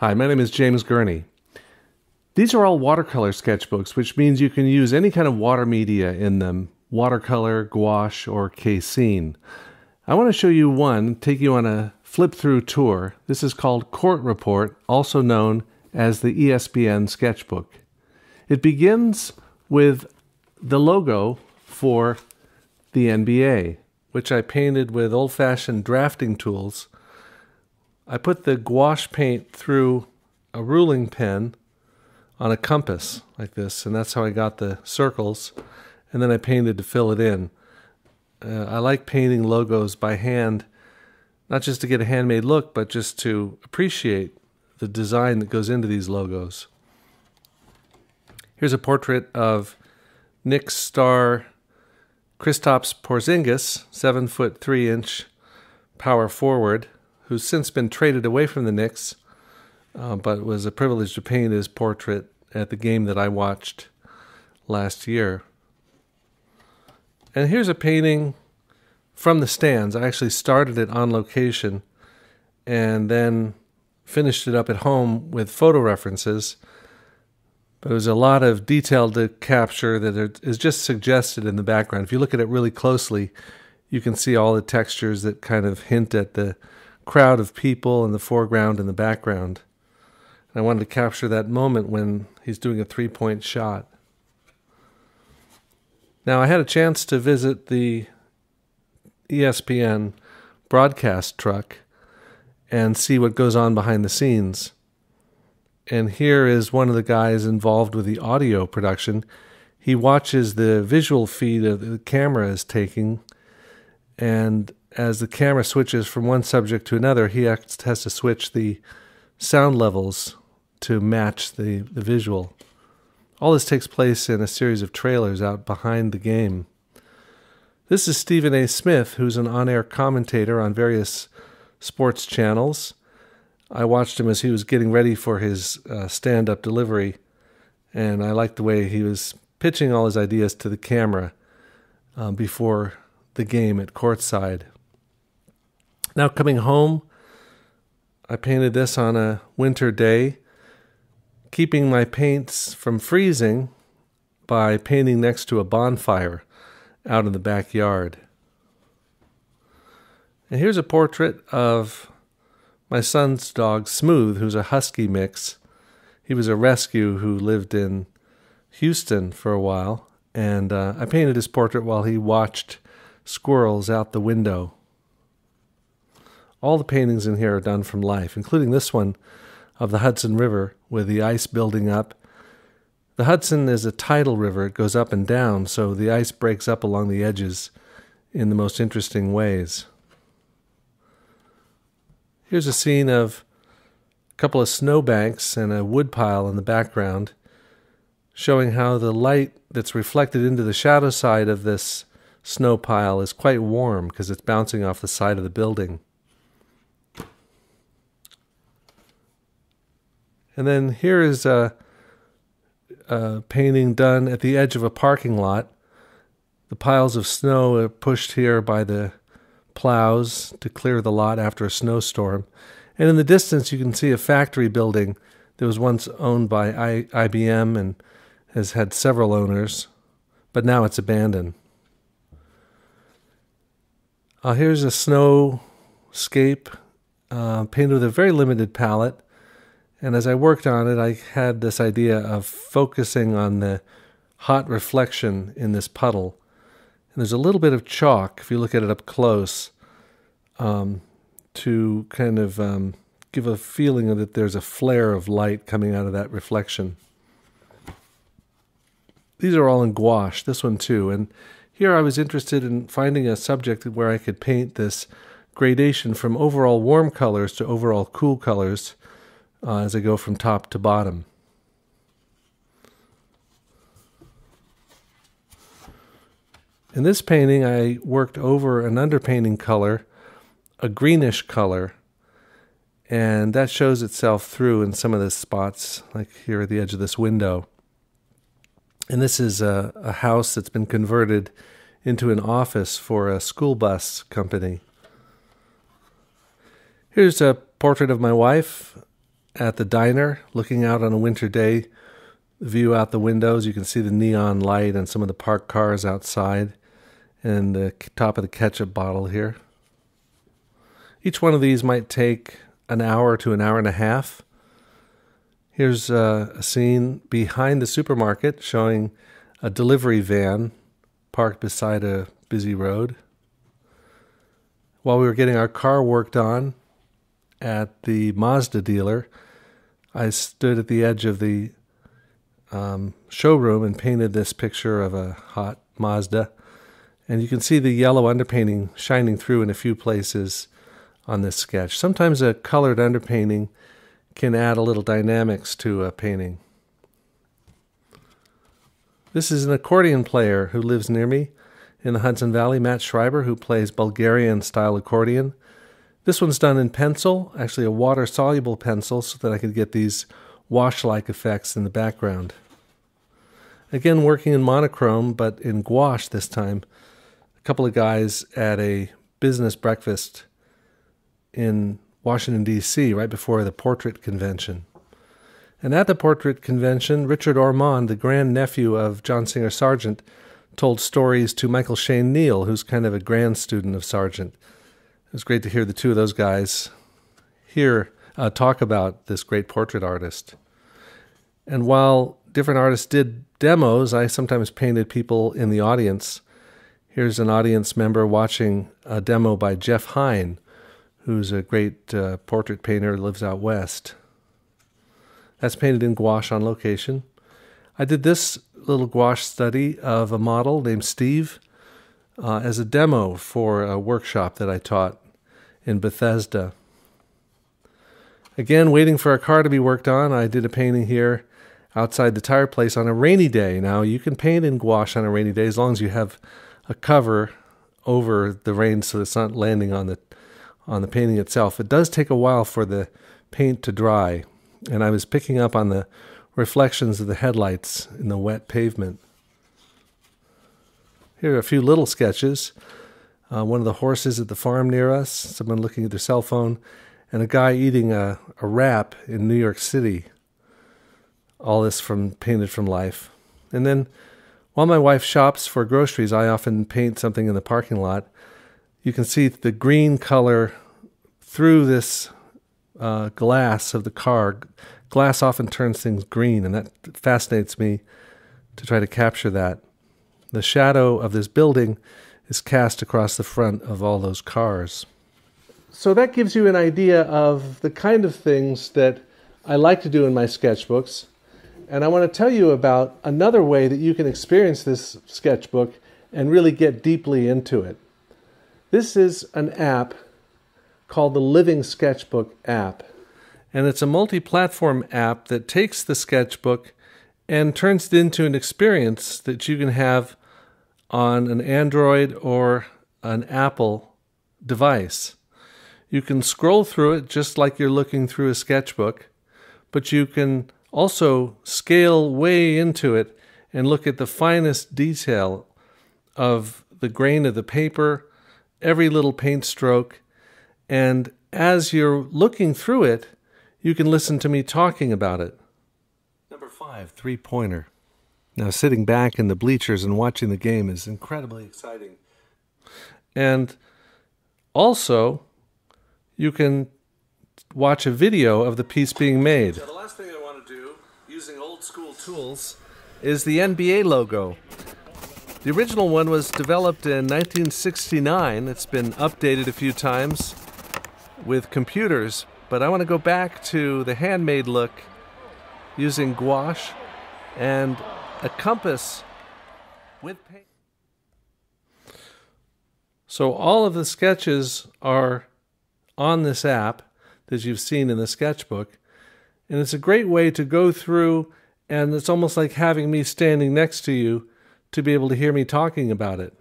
Hi, my name is James Gurney. These are all watercolor sketchbooks, which means you can use any kind of water media in them watercolor, gouache, or casein. I want to show you one, take you on a flip through tour. This is called Court Report, also known as the ESPN sketchbook. It begins with the logo for the NBA, which I painted with old fashioned drafting tools I put the gouache paint through a ruling pen on a compass like this, and that's how I got the circles. And then I painted to fill it in. Uh, I like painting logos by hand, not just to get a handmade look, but just to appreciate the design that goes into these logos. Here's a portrait of Knick star Kristaps Porzingis, seven foot three inch power forward who's since been traded away from the Knicks, uh, but was a privilege to paint his portrait at the game that I watched last year. And here's a painting from the stands. I actually started it on location and then finished it up at home with photo references. But was a lot of detail to capture that is just suggested in the background. If you look at it really closely, you can see all the textures that kind of hint at the crowd of people in the foreground and the background. And I wanted to capture that moment when he's doing a three point shot. Now, I had a chance to visit the ESPN broadcast truck and see what goes on behind the scenes. And here is one of the guys involved with the audio production. He watches the visual feed of the camera is taking and as the camera switches from one subject to another, he has to switch the sound levels to match the, the visual. All this takes place in a series of trailers out behind the game. This is Stephen A. Smith, who's an on air commentator on various sports channels. I watched him as he was getting ready for his uh, stand up delivery, and I liked the way he was pitching all his ideas to the camera uh, before the game at courtside. Now, coming home, I painted this on a winter day, keeping my paints from freezing by painting next to a bonfire out in the backyard. And here's a portrait of my son's dog, Smooth, who's a husky mix. He was a rescue who lived in Houston for a while, and uh, I painted his portrait while he watched squirrels out the window all the paintings in here are done from life, including this one of the Hudson River with the ice building up. The Hudson is a tidal river, it goes up and down, so the ice breaks up along the edges in the most interesting ways. Here's a scene of a couple of snowbanks and a woodpile in the background, showing how the light that's reflected into the shadow side of this snow pile is quite warm because it's bouncing off the side of the building. And then here is a, a painting done at the edge of a parking lot. The piles of snow are pushed here by the plows to clear the lot after a snowstorm. And in the distance, you can see a factory building that was once owned by I- IBM and has had several owners, but now it's abandoned. Uh, here's a snowscape uh, painted with a very limited palette. And as I worked on it, I had this idea of focusing on the hot reflection in this puddle. And there's a little bit of chalk, if you look at it up close, um, to kind of um, give a feeling that there's a flare of light coming out of that reflection. These are all in gouache, this one too. And here I was interested in finding a subject where I could paint this gradation from overall warm colors to overall cool colors uh, as I go from top to bottom. In this painting, I worked over an underpainting color, a greenish color, and that shows itself through in some of the spots, like here at the edge of this window. And this is a, a house that's been converted into an office for a school bus company. Here's a portrait of my wife at the diner, looking out on a winter day. View out the windows, you can see the neon light and some of the parked cars outside, and the top of the ketchup bottle here. Each one of these might take an hour to an hour and a half. Here's uh, a scene behind the supermarket showing a delivery van parked beside a busy road. While we were getting our car worked on at the Mazda dealer, I stood at the edge of the um, showroom and painted this picture of a hot Mazda. And you can see the yellow underpainting shining through in a few places on this sketch. Sometimes a colored underpainting can add a little dynamics to a painting. This is an accordion player who lives near me in the Hudson Valley, Matt Schreiber, who plays Bulgarian style accordion. This one's done in pencil, actually a water soluble pencil, so that I could get these wash like effects in the background. Again, working in monochrome, but in gouache this time. A couple of guys at a business breakfast in Washington, D.C., right before the portrait convention. And at the portrait convention, Richard Ormond, the grandnephew of John Singer Sargent, told stories to Michael Shane Neal, who's kind of a grand student of Sargent. It was great to hear the two of those guys here uh, talk about this great portrait artist. And while different artists did demos, I sometimes painted people in the audience. Here's an audience member watching a demo by Jeff Hein, who's a great uh, portrait painter, lives out west. That's painted in gouache on location. I did this little gouache study of a model named Steve uh, as a demo for a workshop that I taught in Bethesda. Again, waiting for a car to be worked on, I did a painting here outside the tire place on a rainy day. Now, you can paint in gouache on a rainy day as long as you have a cover over the rain so it's not landing on the on the painting itself. It does take a while for the paint to dry, and I was picking up on the reflections of the headlights in the wet pavement. Here are a few little sketches. Uh, one of the horses at the farm near us, someone looking at their cell phone, and a guy eating a, a wrap in New York City. All this from painted from life. And then while my wife shops for groceries, I often paint something in the parking lot. You can see the green color through this uh, glass of the car. Glass often turns things green, and that fascinates me to try to capture that. The shadow of this building is cast across the front of all those cars. So that gives you an idea of the kind of things that I like to do in my sketchbooks. And I want to tell you about another way that you can experience this sketchbook and really get deeply into it. This is an app called the Living Sketchbook app. And it's a multi platform app that takes the sketchbook and turns it into an experience that you can have on an Android or an Apple device. You can scroll through it just like you're looking through a sketchbook, but you can also scale way into it and look at the finest detail of the grain of the paper, every little paint stroke, and as you're looking through it, you can listen to me talking about it. Number five, three pointer. Now, sitting back in the bleachers and watching the game is incredibly exciting. And also, you can watch a video of the piece being made. So the last thing I want to do, using old school tools, is the NBA logo. The original one was developed in 1969. It's been updated a few times with computers, but I want to go back to the handmade look using gouache and a compass with paint. So all of the sketches are on this app that you've seen in the sketchbook. And it's a great way to go through, and it's almost like having me standing next to you to be able to hear me talking about it.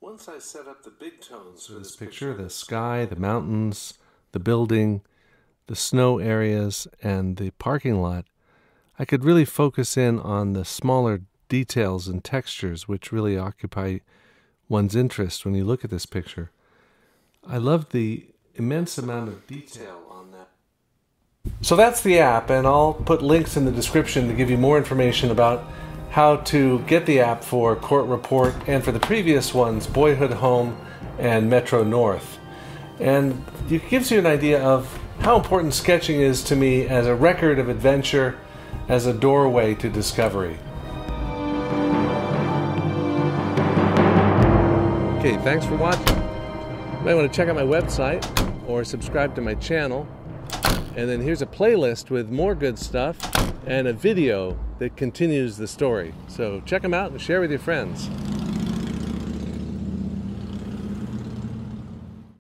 Once I set up the big tones for this picture the sky, the mountains, the building, the snow areas, and the parking lot I could really focus in on the smaller details and textures which really occupy one's interest when you look at this picture. I love the immense amount of detail on that So that's the app, and I'll put links in the description to give you more information about how to get the app for Court Report and for the previous ones, Boyhood Home and Metro North. And it gives you an idea of how important sketching is to me as a record of adventure, as a doorway to discovery. Okay, thanks for watching. You might want to check out my website or subscribe to my channel. And then here's a playlist with more good stuff and a video that continues the story. So check them out and share with your friends.